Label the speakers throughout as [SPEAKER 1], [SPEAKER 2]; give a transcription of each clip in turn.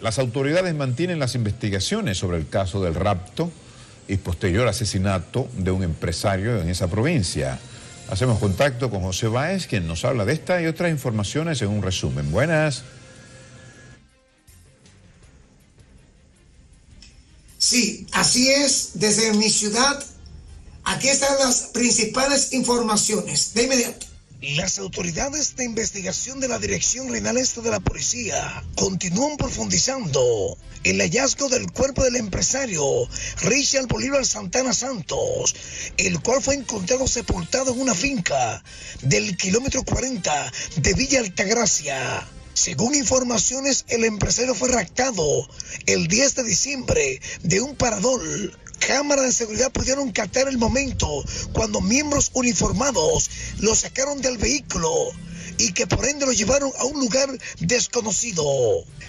[SPEAKER 1] Las autoridades mantienen las investigaciones sobre el caso del rapto y posterior asesinato de un empresario en esa provincia. Hacemos contacto con José Báez, quien nos habla de esta y otras informaciones en un resumen. Buenas.
[SPEAKER 2] Sí, así es. Desde mi ciudad, aquí están las principales informaciones. De inmediato.
[SPEAKER 3] Las autoridades de investigación de la Dirección Renal Este de la Policía continúan profundizando el hallazgo del cuerpo del empresario Richard Bolívar Santana Santos, el cual fue encontrado sepultado en una finca del kilómetro 40 de Villa Altagracia. Según informaciones, el empresario fue raptado el 10 de diciembre de un parador cámaras de seguridad pudieron captar el momento cuando miembros uniformados lo sacaron del vehículo y que por ende lo llevaron a un lugar desconocido.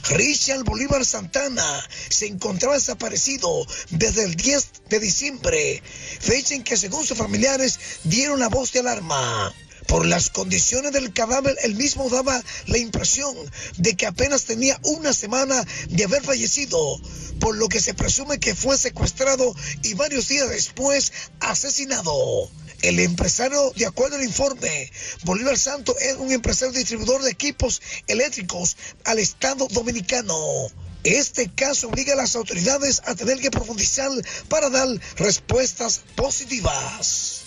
[SPEAKER 3] Richard Bolívar Santana se encontraba desaparecido desde el 10 de diciembre, fecha en que según sus familiares dieron la voz de alarma. Por las condiciones del cadáver, él mismo daba la impresión de que apenas tenía una semana de haber fallecido, por lo que se presume que fue secuestrado y varios días después asesinado. El empresario, de acuerdo al informe, Bolívar Santo es un empresario distribuidor de equipos eléctricos al Estado Dominicano. Este caso obliga a las autoridades a tener que profundizar para dar respuestas positivas.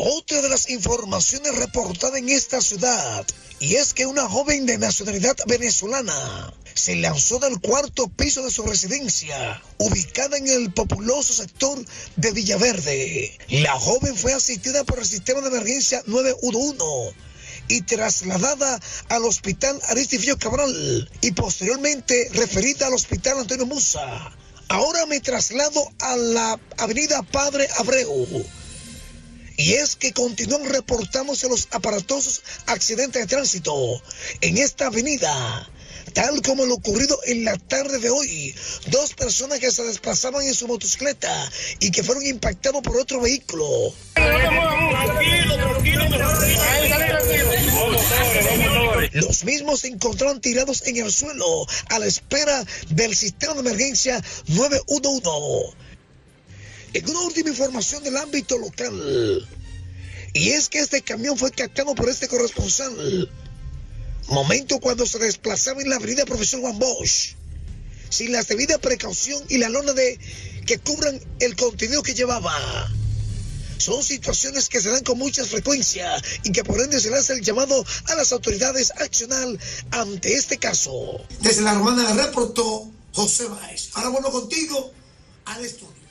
[SPEAKER 3] Otra de las informaciones reportadas en esta ciudad, y es que una joven de nacionalidad venezolana se lanzó del cuarto piso de su residencia, ubicada en el populoso sector de Villaverde. La joven fue asistida por el sistema de emergencia 911 y trasladada al hospital Aristifio Cabral y posteriormente referida al hospital Antonio Musa. Ahora me traslado a la avenida Padre Abreu y es que continúan reportándose los aparatosos accidentes de tránsito en esta avenida. Tal como lo ocurrido en la tarde de hoy, dos personas que se desplazaban en su motocicleta y que fueron impactados por otro vehículo. Los mismos se encontraron tirados en el suelo a la espera del sistema de emergencia 911 en una última información del ámbito local. Y es que este camión fue captado por este corresponsal. Momento cuando se desplazaba en la avenida Profesor Juan Bosch. Sin la debida precaución y la lona de que cubran el contenido que llevaba. Son situaciones que se dan con mucha frecuencia y que por ende se hace el llamado a las autoridades a accionar ante este caso.
[SPEAKER 2] Desde la hermana reportó José Báez. Ahora vuelvo contigo al estudio.